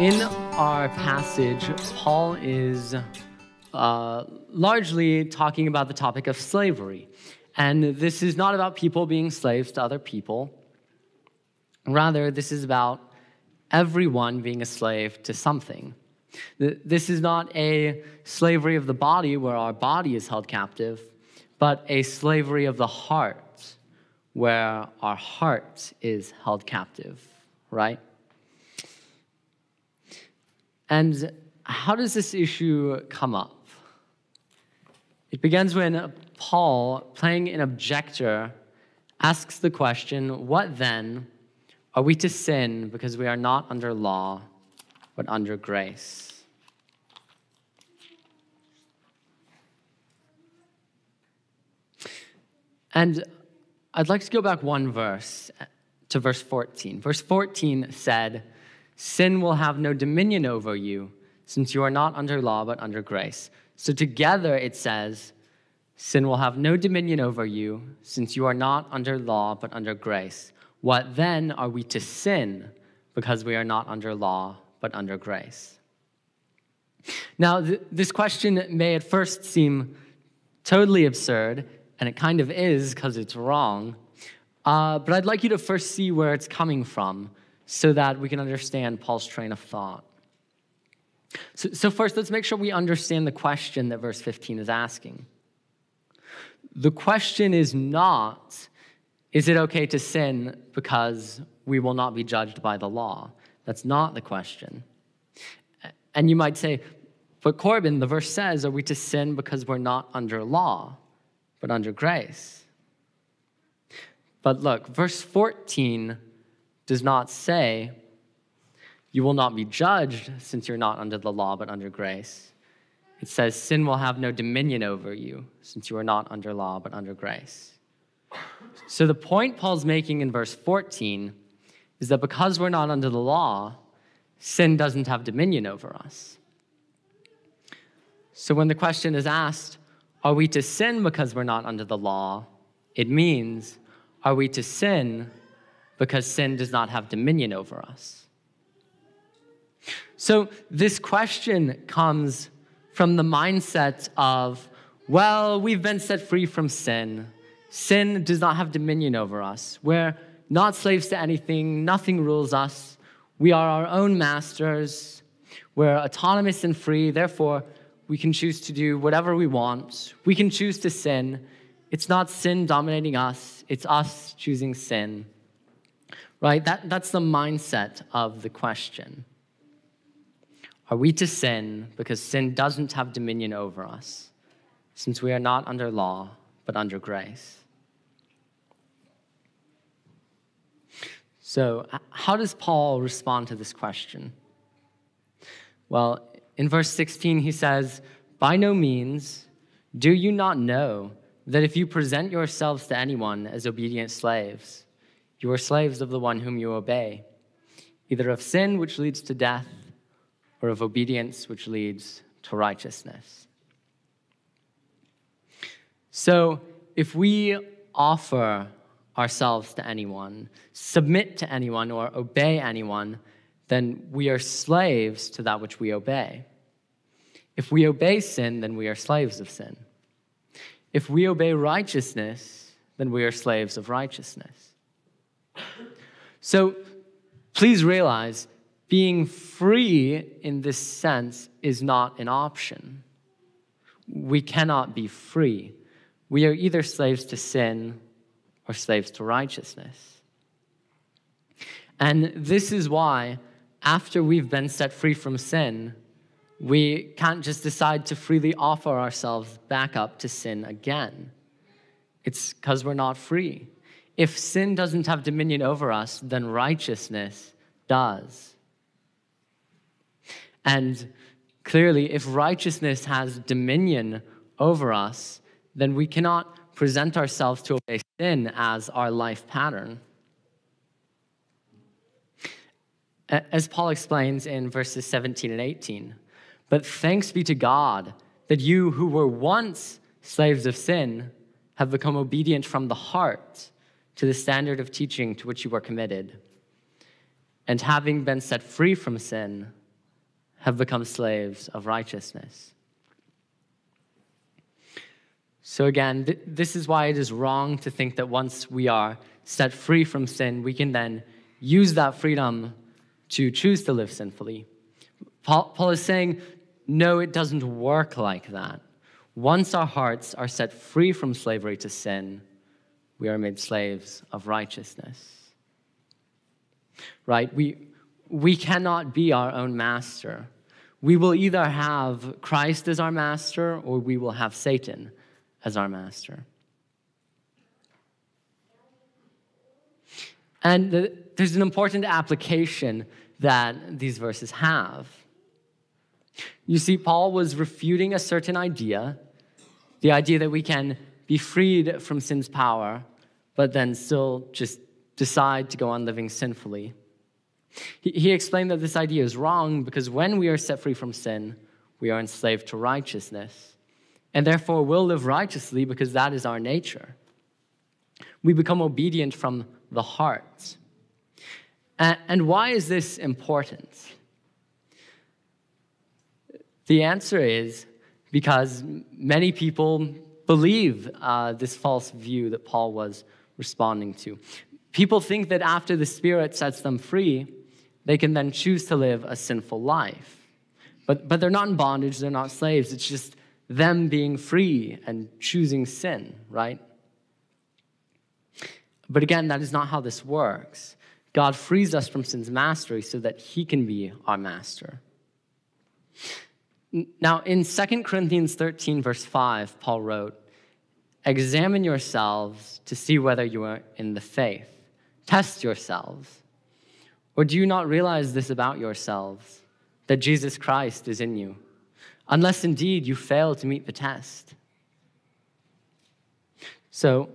In our passage, Paul is uh, largely talking about the topic of slavery. And this is not about people being slaves to other people. Rather, this is about everyone being a slave to something. This is not a slavery of the body where our body is held captive, but a slavery of the heart where our heart is held captive, right? And how does this issue come up? It begins when Paul, playing an objector, asks the question What then? Are we to sin because we are not under law, but under grace? And I'd like to go back one verse to verse 14. Verse 14 said, Sin will have no dominion over you, since you are not under law, but under grace. So together it says, Sin will have no dominion over you, since you are not under law, but under grace. What then are we to sin because we are not under law, but under grace? Now, th- this question may at first seem totally absurd, and it kind of is because it's wrong. Uh, but I'd like you to first see where it's coming from so that we can understand Paul's train of thought. So, so, first, let's make sure we understand the question that verse 15 is asking. The question is not, is it okay to sin because we will not be judged by the law? That's not the question. And you might say, but Corbin, the verse says, are we to sin because we're not under law, but under grace? But look, verse 14 does not say, You will not be judged since you're not under the law but under grace. It says, Sin will have no dominion over you since you are not under law but under grace. So the point Paul's making in verse 14 is that because we're not under the law, sin doesn't have dominion over us. So when the question is asked, Are we to sin because we're not under the law? It means, Are we to sin because sin does not have dominion over us. So, this question comes from the mindset of, well, we've been set free from sin. Sin does not have dominion over us. We're not slaves to anything, nothing rules us. We are our own masters. We're autonomous and free, therefore, we can choose to do whatever we want. We can choose to sin. It's not sin dominating us, it's us choosing sin right? That, that's the mindset of the question. Are we to sin because sin doesn't have dominion over us, since we are not under law, but under grace? So, how does Paul respond to this question? Well, in verse 16, he says, By no means do you not know that if you present yourselves to anyone as obedient slaves, you are slaves of the one whom you obey, either of sin, which leads to death, or of obedience, which leads to righteousness. So, if we offer ourselves to anyone, submit to anyone, or obey anyone, then we are slaves to that which we obey. If we obey sin, then we are slaves of sin. If we obey righteousness, then we are slaves of righteousness. So please realize being free in this sense is not an option. We cannot be free. We are either slaves to sin or slaves to righteousness. And this is why, after we've been set free from sin, we can't just decide to freely offer ourselves back up to sin again. It's because we're not free. If sin doesn't have dominion over us, then righteousness does. And clearly, if righteousness has dominion over us, then we cannot present ourselves to obey sin as our life pattern. As Paul explains in verses 17 and 18, but thanks be to God that you who were once slaves of sin have become obedient from the heart to the standard of teaching to which you were committed. And having been set free from sin, have become slaves of righteousness. So, again, th- this is why it is wrong to think that once we are set free from sin, we can then use that freedom to choose to live sinfully. Paul, Paul is saying, no, it doesn't work like that. Once our hearts are set free from slavery to sin, we are made slaves of righteousness. Right? We, we cannot be our own master. We will either have Christ as our master or we will have Satan as our master. And the, there's an important application that these verses have. You see, Paul was refuting a certain idea the idea that we can be freed from sin's power, but then still just decide to go on living sinfully. He, he explained that this idea is wrong because when we are set free from sin, we are enslaved to righteousness, and therefore will live righteously because that is our nature. We become obedient from the heart. And, and why is this important? The answer is because many people believe uh, this false view that Paul was responding to. People think that after the Spirit sets them free, they can then choose to live a sinful life. But, but they're not in bondage, they're not slaves. It's just them being free and choosing sin, right? But again, that is not how this works. God frees us from sin's mastery so that he can be our master. Now, in 2 Corinthians 13, verse 5, Paul wrote, Examine yourselves to see whether you are in the faith. Test yourselves. Or do you not realize this about yourselves, that Jesus Christ is in you, unless indeed you fail to meet the test? So,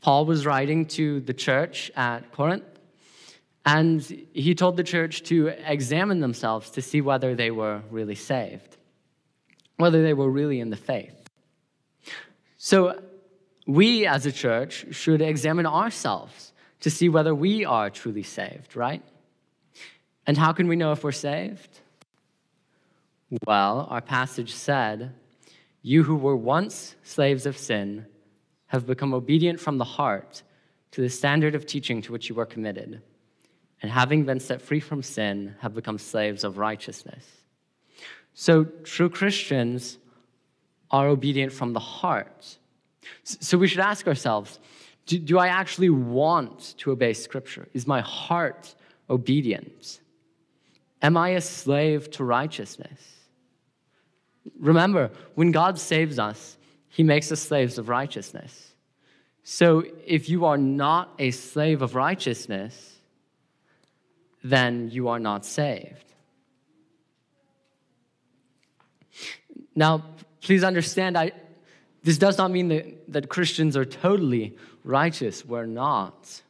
Paul was writing to the church at Corinth, and he told the church to examine themselves to see whether they were really saved whether they were really in the faith. So, we as a church should examine ourselves to see whether we are truly saved, right? And how can we know if we're saved? Well, our passage said, You who were once slaves of sin have become obedient from the heart to the standard of teaching to which you were committed, and having been set free from sin, have become slaves of righteousness. So true Christians are obedient from the heart. So we should ask ourselves do, do, I actually want to obey Scripture? Is my heart obedient? Am I a slave to righteousness? Remember, when God saves us, He makes us slaves of righteousness. So if you are not a slave of righteousness, then you are not saved. Now, please understand, I, this does not mean that, that Christians are totally righteous. We're not.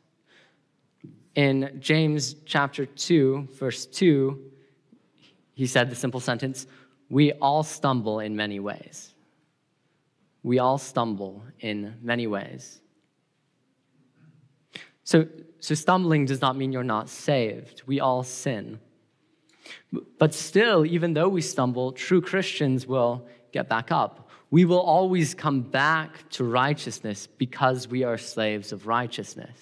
In James chapter 2, verse 2, he said the simple sentence We all stumble in many ways. We all stumble in many ways. So, so stumbling does not mean you're not saved. We all sin. But still, even though we stumble, true Christians will get back up. We will always come back to righteousness because we are slaves of righteousness.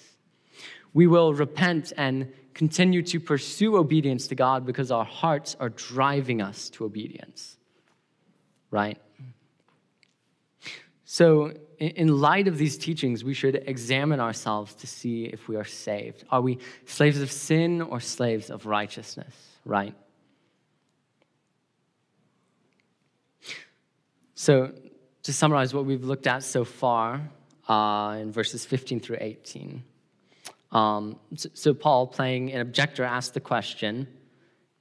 We will repent and continue to pursue obedience to God because our hearts are driving us to obedience. Right? So, in light of these teachings, we should examine ourselves to see if we are saved. Are we slaves of sin or slaves of righteousness? Right? So, to summarize what we've looked at so far uh, in verses 15 through 18. Um, so, so, Paul, playing an objector, asked the question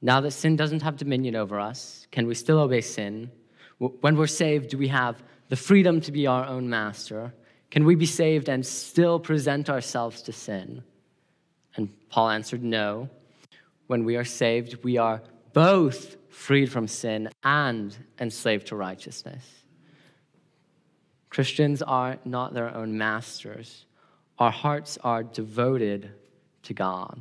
now that sin doesn't have dominion over us, can we still obey sin? When we're saved, do we have the freedom to be our own master? Can we be saved and still present ourselves to sin? And Paul answered, no when we are saved, we are both freed from sin and enslaved to righteousness. Christians are not their own masters. Our hearts are devoted to God.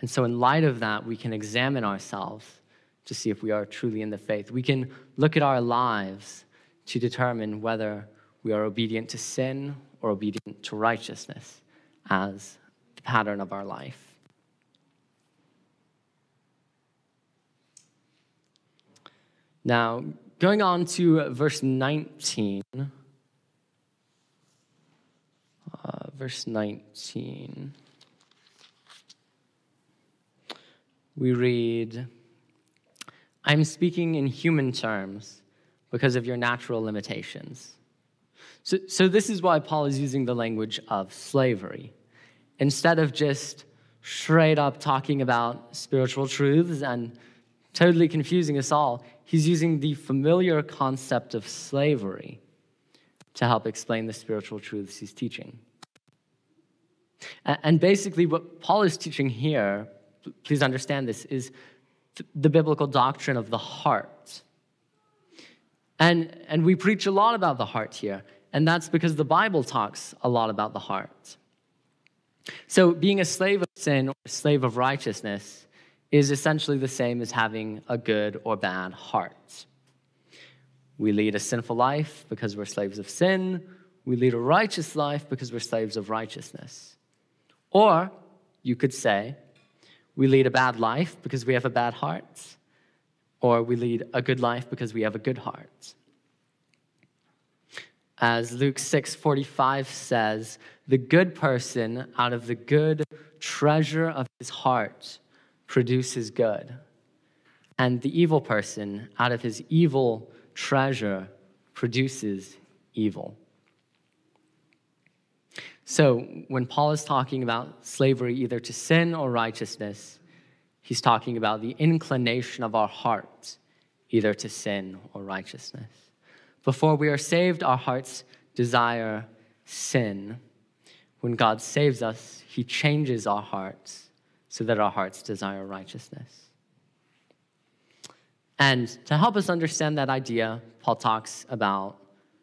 And so, in light of that, we can examine ourselves to see if we are truly in the faith. We can look at our lives to determine whether we are obedient to sin or obedient to righteousness as the pattern of our life. Now, going on to verse 19. Uh, verse 19. We read, I'm speaking in human terms because of your natural limitations. So, so, this is why Paul is using the language of slavery. Instead of just straight up talking about spiritual truths and totally confusing us all, he's using the familiar concept of slavery to help explain the spiritual truths he's teaching. And basically, what Paul is teaching here, please understand this, is the biblical doctrine of the heart. And, and we preach a lot about the heart here, and that's because the Bible talks a lot about the heart. So, being a slave of sin or a slave of righteousness is essentially the same as having a good or bad heart. We lead a sinful life because we're slaves of sin. We lead a righteous life because we're slaves of righteousness. Or you could say, we lead a bad life because we have a bad heart. Or we lead a good life because we have a good heart. As Luke 6:45 says, the good person out of the good treasure of his heart produces good. And the evil person, out of his evil treasure, produces evil. So, when Paul is talking about slavery either to sin or righteousness, he's talking about the inclination of our hearts either to sin or righteousness. Before we are saved, our hearts desire sin. When God saves us, he changes our hearts so that our hearts desire righteousness. And to help us understand that idea, Paul talks about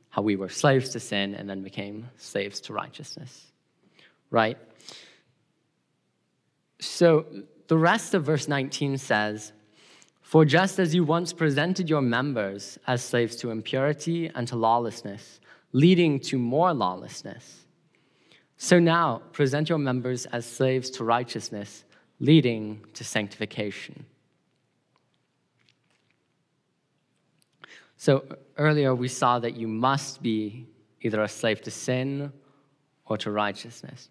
how we were slaves to sin and then became slaves to righteousness. Right? So the rest of verse 19 says, For just as you once presented your members as slaves to impurity and to lawlessness, leading to more lawlessness, so now present your members as slaves to righteousness, leading to sanctification. So earlier we saw that you must be either a slave to sin or to righteousness.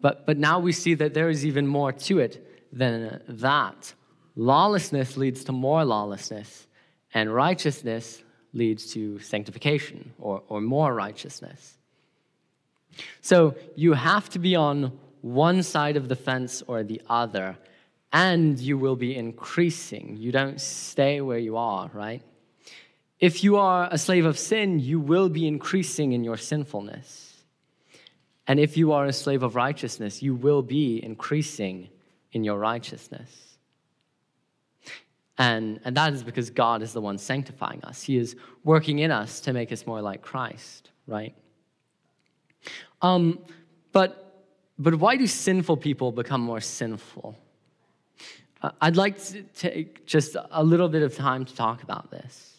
But, but now we see that there is even more to it than that. Lawlessness leads to more lawlessness, and righteousness leads to sanctification or, or more righteousness. So you have to be on one side of the fence or the other, and you will be increasing. You don't stay where you are, right? If you are a slave of sin, you will be increasing in your sinfulness. And if you are a slave of righteousness, you will be increasing in your righteousness. And, and that is because God is the one sanctifying us. He is working in us to make us more like Christ, right? Um, but but why do sinful people become more sinful? Uh, I'd like to take just a little bit of time to talk about this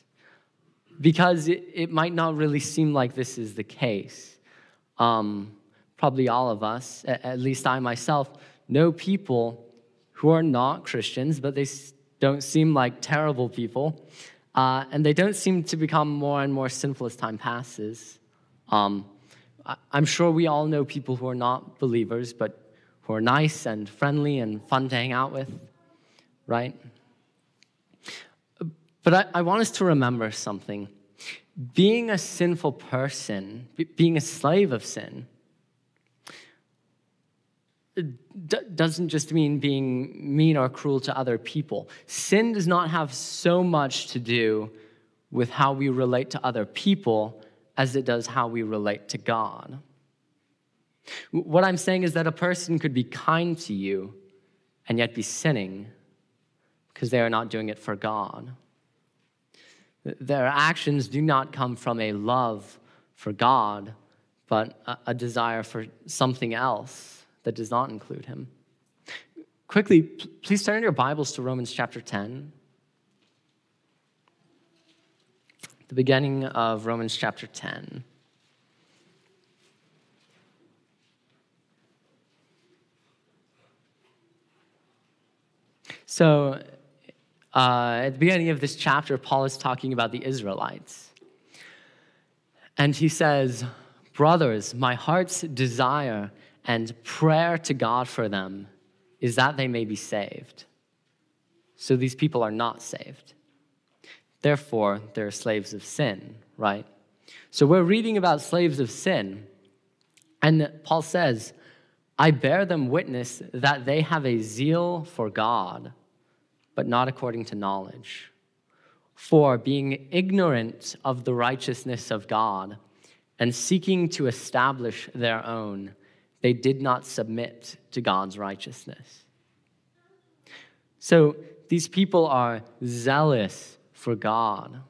because it, it might not really seem like this is the case. Um, probably all of us, at least I myself, know people who are not Christians, but they don't seem like terrible people. Uh, and they don't seem to become more and more sinful as time passes. Um, I'm sure we all know people who are not believers, but who are nice and friendly and fun to hang out with, right? But I, I want us to remember something. Being a sinful person, being a slave of sin, doesn't just mean being mean or cruel to other people. Sin does not have so much to do with how we relate to other people as it does how we relate to God. What I'm saying is that a person could be kind to you and yet be sinning because they are not doing it for God. Their actions do not come from a love for God, but a, desire for something else that does not include Him. Quickly, please turn your Bibles to Romans chapter 10. The beginning of Romans chapter 10. So, uh, at the beginning of this chapter, Paul is talking about the Israelites. And he says, Brothers, my heart's desire and prayer to God for them is that they may be saved. So these people are not saved. Therefore, they're slaves of sin, right? So we're reading about slaves of sin. And Paul says, I bear them witness that they have a zeal for God, but not according to knowledge. For being ignorant of the righteousness of God and seeking to establish their own, they did not submit to God's righteousness. So these people are zealous for God.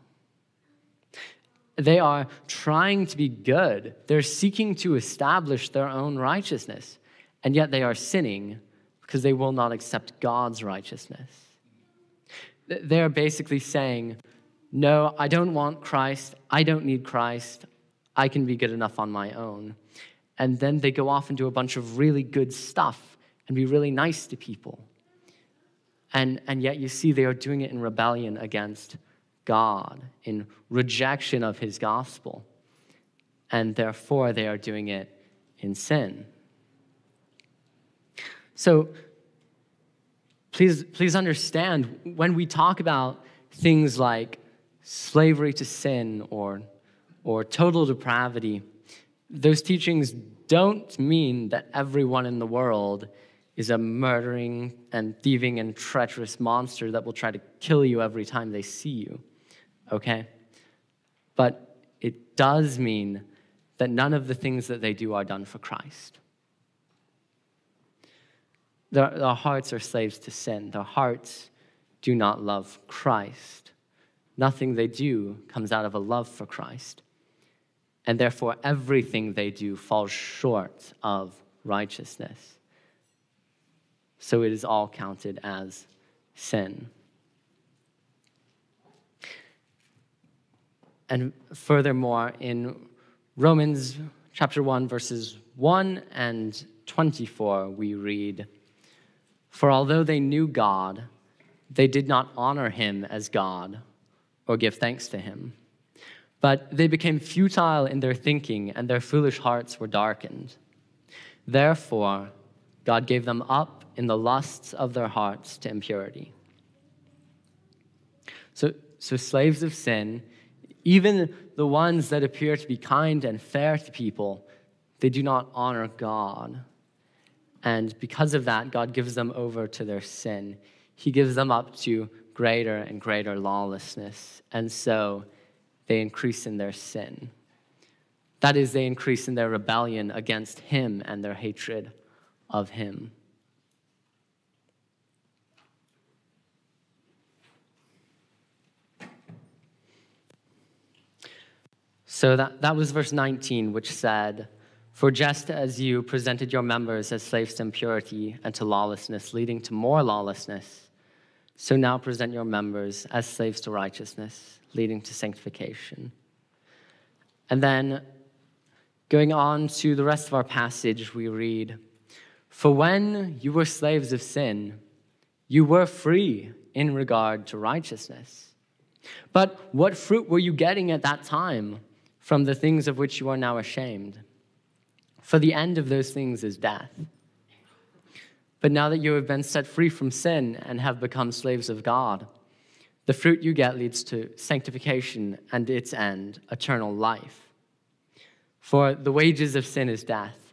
They are trying to be good. They're seeking to establish their own righteousness, and yet they are sinning because they will not accept God's righteousness. They're basically saying, No, I don't want Christ. I don't need Christ. I can be good enough on my own. And then they go off and do a bunch of really good stuff and be really nice to people. And, and yet you see they are doing it in rebellion against God, in rejection of his gospel. And therefore they are doing it in sin. So please, please understand when we talk about things like slavery to sin or, or total depravity, those teachings don't mean that everyone in the world is a murdering and thieving and treacherous monster that will try to kill you every time they see you. Okay? But it does mean that none of the things that they do are done for Christ. Their, their hearts are slaves to sin. Their hearts do not love Christ. Nothing they do comes out of a love for Christ. And therefore, everything they do falls short of righteousness so it is all counted as sin. And furthermore, in Romans chapter 1, verses 1 and 24, we read For although they knew God, they did not honor him as God or give thanks to him. But they became futile in their thinking, and their foolish hearts were darkened. Therefore, God gave them up in the lusts of their hearts to impurity. So, so slaves of sin, even the ones that appear to be kind and fair to people, they do not honor God. And because of that, God gives them over to their sin. He gives them up to greater and greater lawlessness. And so they increase in their sin. That is, they increase in their rebellion against Him and their hatred of Him. So that, that was verse 19, which said, For just as you presented your members as slaves to impurity and to lawlessness, leading to more lawlessness, so now present your members as slaves to righteousness, leading to sanctification. And then going on to the rest of our passage, we read, For when you were slaves of sin, you were free in regard to righteousness. But what fruit were you getting at that time? From the things of which you are now ashamed. For the end of those things is death. But now that you have been set free from sin and have become slaves of God, the fruit you get leads to sanctification and its end, eternal life. For the wages of sin is death,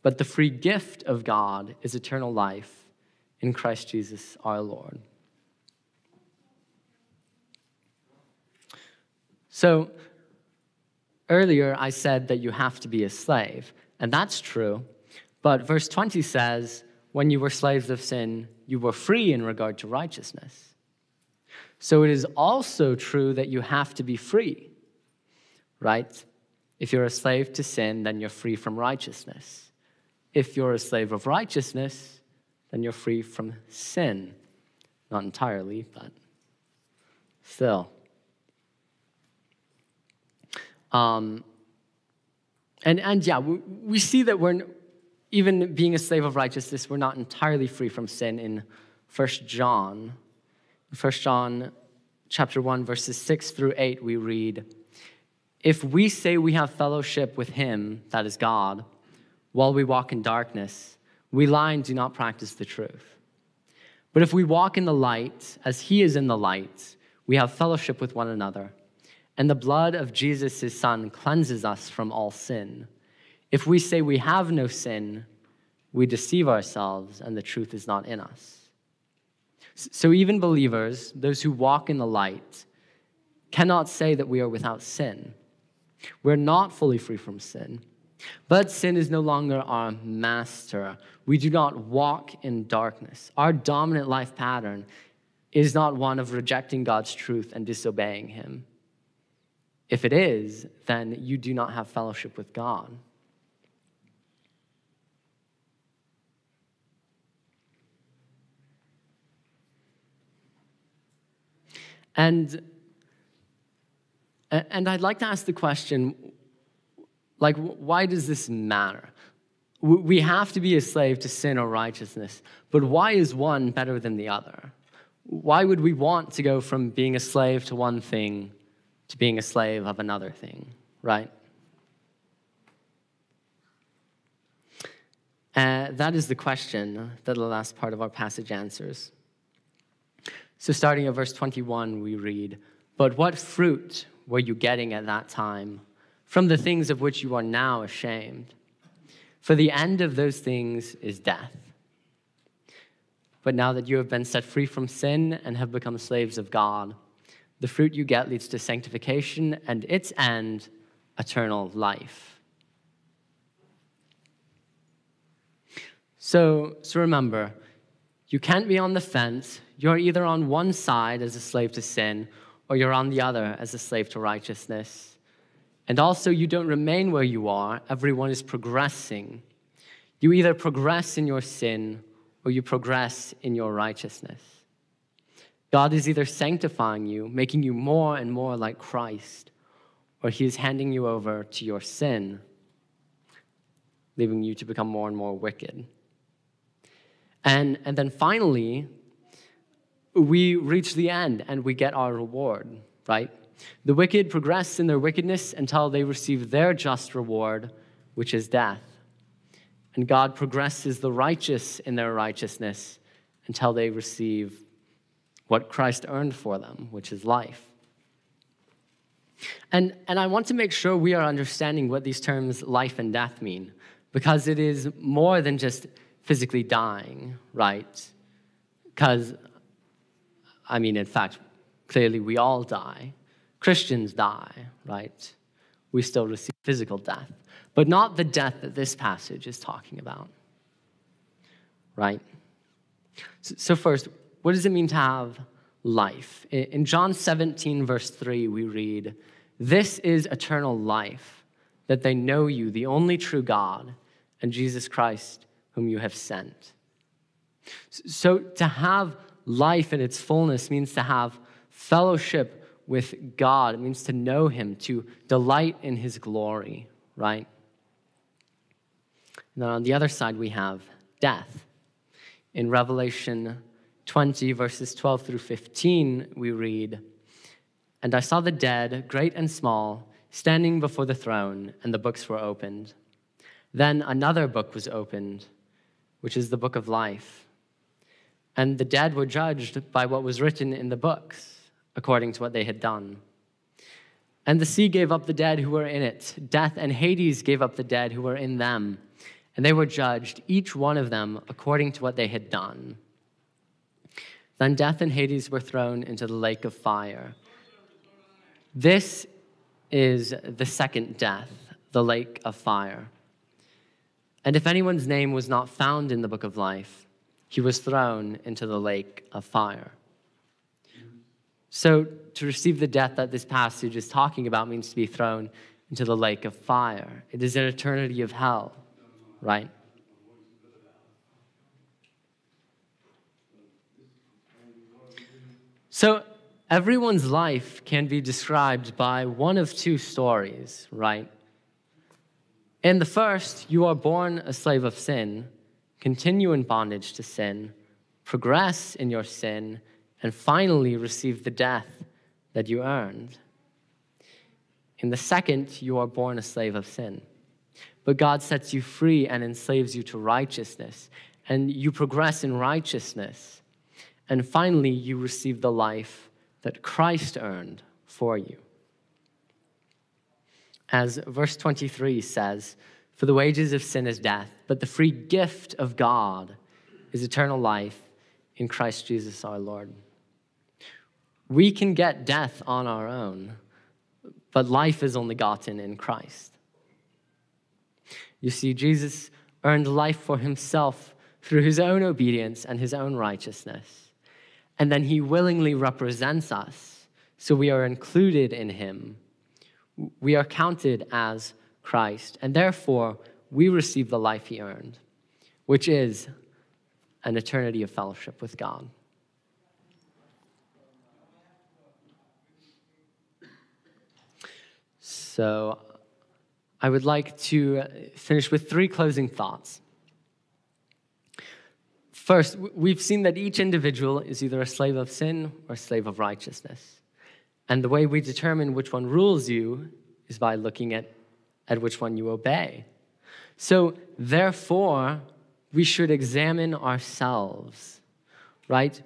but the free gift of God is eternal life in Christ Jesus our Lord. So, Earlier, I said that you have to be a slave, and that's true. But verse 20 says, when you were slaves of sin, you were free in regard to righteousness. So it is also true that you have to be free, right? If you're a slave to sin, then you're free from righteousness. If you're a slave of righteousness, then you're free from sin. Not entirely, but still. Um, and, and yeah, we, we see that we're, even being a slave of righteousness, we're not entirely free from sin in 1 John. In 1 John chapter 1, verses 6 through 8, we read, If we say we have fellowship with him, that is God, while we walk in darkness, we lie and do not practice the truth. But if we walk in the light, as he is in the light, we have fellowship with one another. And the blood of Jesus, son, cleanses us from all sin. If we say we have no sin, we deceive ourselves and the truth is not in us. So even believers, those who walk in the light, cannot say that we are without sin. We're not fully free from sin. But sin is no longer our master. We do not walk in darkness. Our dominant life pattern is not one of rejecting God's truth and disobeying Him. If it is, then you do not have fellowship with God. And, and I'd like to ask the question like, why does this matter? We have to be a slave to sin or righteousness, but why is one better than the other? Why would we want to go from being a slave to one thing to being a slave of another thing, right? Uh, that is the question that the last part of our passage answers. So, starting at verse 21, we read, But what fruit were you getting at that time from the things of which you are now ashamed? For the end of those things is death. But now that you have been set free from sin and have become slaves of God, the fruit you get leads to sanctification and its end, eternal life. So, so remember, you can't be on the fence. You're either on one side as a slave to sin, or you're on the other as a slave to righteousness. And also, you don't remain where you are, everyone is progressing. You either progress in your sin or you progress in your righteousness. God is either sanctifying you, making you more and more like Christ, or He is handing you over to your sin, leaving you to become more and more wicked. And, and then finally, we reach the end and we get our reward, right? The wicked progress in their wickedness until they receive their just reward, which is death. And God progresses the righteous in their righteousness until they receive what Christ earned for them, which is life. And, and I want to make sure we are understanding what these terms life and death mean, because it is more than just physically dying, right? Because, I mean, in fact, clearly we all die. Christians die, right? We still receive physical death, but not the death that this passage is talking about, right? So, first, what does it mean to have life? In John 17, verse 3, we read, This is eternal life, that they know you, the only true God, and Jesus Christ whom you have sent. So to have life in its fullness means to have fellowship with God. It means to know Him, to delight in His glory, right? And then on the other side, we have death. In Revelation 20, verses 12 through 15, we read, And I saw the dead, great and small, standing before the throne, and the books were opened. Then another book was opened which is the book of life. And the dead were judged by what was written in the books, according to what they had done. And the sea gave up the dead who were in it. Death and Hades gave up the dead who were in them. And they were judged, each one of them, according to what they had done. Then death and Hades were thrown into the lake of fire. This is the second death, the lake of fire. And if anyone's name was not found in the book of life, he was thrown into the lake of fire. So, to receive the death that this passage is talking about means to be thrown into the lake of fire. It is an eternity of hell, right? So, everyone's life can be described by one of two stories, right? In the first, you are born a slave of sin, continue in bondage to sin, progress in your sin, and finally receive the death that you earned. In the second, you are born a slave of sin. But God sets you free and enslaves you to righteousness, and you progress in righteousness. And finally, you receive the life that Christ earned for you. As verse 23 says, For the wages of sin is death, but the free gift of God is eternal life in Christ Jesus our Lord. We can get death on our own, but life is only gotten in Christ. You see, Jesus earned life for himself through his own obedience and his own righteousness. And then he willingly represents us, so we are included in him. We are counted as Christ, and therefore we receive the life he earned, which is an eternity of fellowship with God. So I would like to finish with three closing thoughts. First, we've seen that each individual is either a slave of sin or a slave of righteousness. And the way we determine which one rules you is by looking at, at which one you obey. So, therefore, we should examine ourselves, right?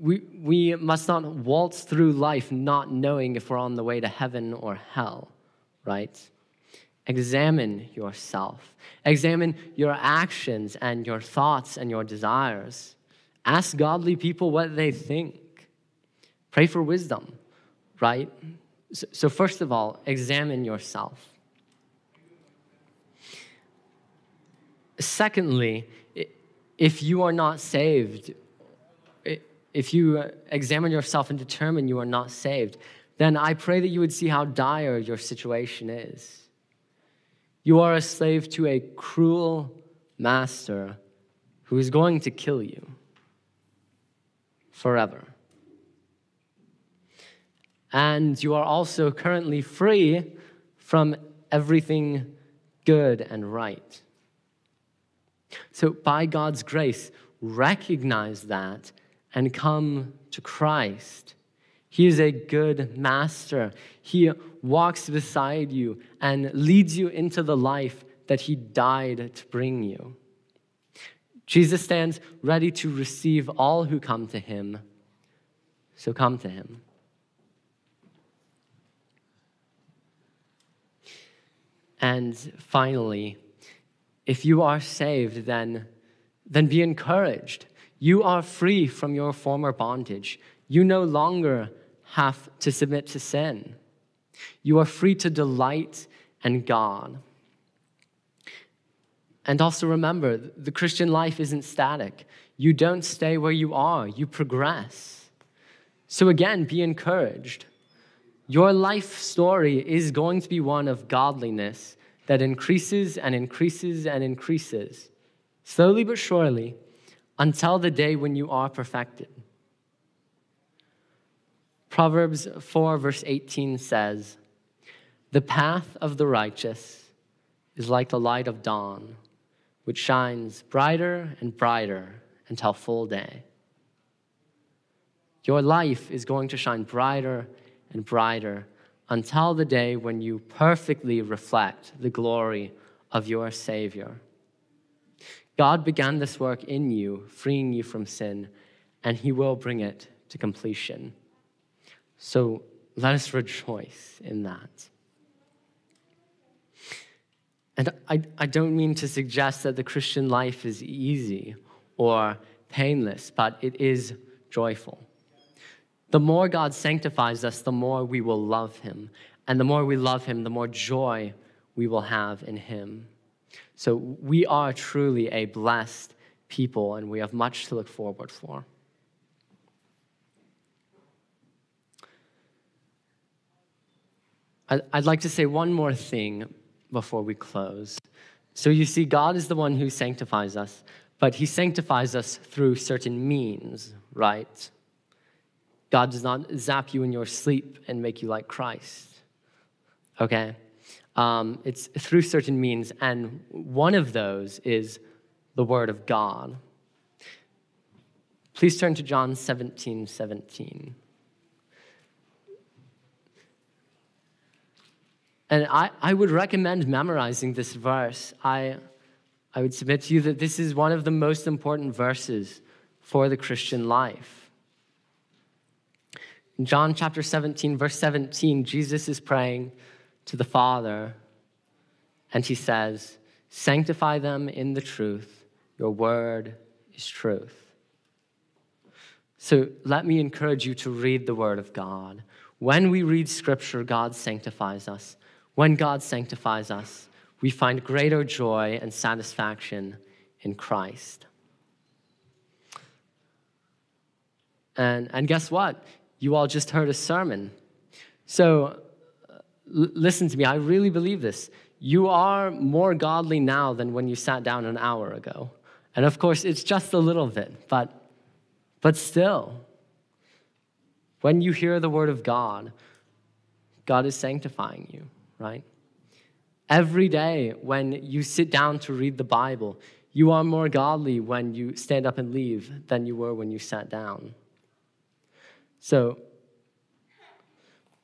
We, we must not waltz through life not knowing if we're on the way to heaven or hell right? Examine yourself. Examine your actions and your thoughts and your desires. Ask godly people what they think. Pray for wisdom, right? So, first of all, examine yourself. Secondly, if you are not saved, if you uh, examine yourself and determine you are not saved, then I pray that you would see how dire your situation is. You are a slave to a cruel master who is going to kill you forever. And you are also currently free from everything good and right. So, by God's grace, recognize that and come to Christ he is a good master. He walks beside you and leads you into the life that He died to bring you. Jesus stands ready to receive all who come to Him. So come to Him. And finally, if you are saved, then, then be encouraged. You are free from your former bondage. You no longer have to submit to sin. You are free to delight in God. And also remember, the Christian life isn't static. You don't stay where you are, you progress. So, again, be encouraged. Your life story is going to be one of godliness that increases and increases and increases, slowly but surely, until the day when you are perfected. Proverbs 4, verse 18 says, The path of the righteous is like the light of dawn, which shines brighter and brighter until full day. Your life is going to shine brighter and brighter until the day when you perfectly reflect the glory of your Savior. God began this work in you, freeing you from sin, and He will bring it to completion. So let us rejoice in that. And I, I don't mean to suggest that the Christian life is easy or painless, but it is joyful. The more God sanctifies us, the more we will love Him. And the more we love Him, the more joy we will have in Him. So we are truly a blessed people, and we have much to look forward for. I'd like to say one more thing before we close. So you see, God is the one who sanctifies us, but he sanctifies us through certain means, right? God does not zap you in your sleep and make you like Christ. Okay? Um, it's through certain means, and one of those is the Word of God. Please turn to John 17 17. And I, I would recommend memorizing this verse. I, I would submit to you that this is one of the most important verses for the Christian life. In John chapter 17, verse 17, Jesus is praying to the Father, and he says, Sanctify them in the truth. Your word is truth. So let me encourage you to read the word of God. When we read scripture, God sanctifies us. When God sanctifies us, we find greater joy and satisfaction in Christ. And, and guess what? You all just heard a sermon. So uh, listen to me, I really believe this. You are more godly now than when you sat down an hour ago. And of course, it's just a little bit, but, but still, when you hear the word of God, God is sanctifying you right? Every day when you sit down to read the Bible, you are more godly when you stand up and leave than you were when you sat down. So,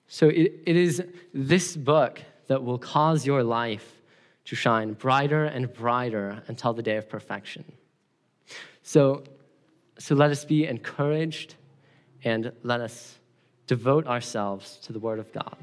so it, it is this book that will cause your life to shine brighter and brighter until the day of perfection. So, so let us be encouraged and let us devote ourselves to the Word of God.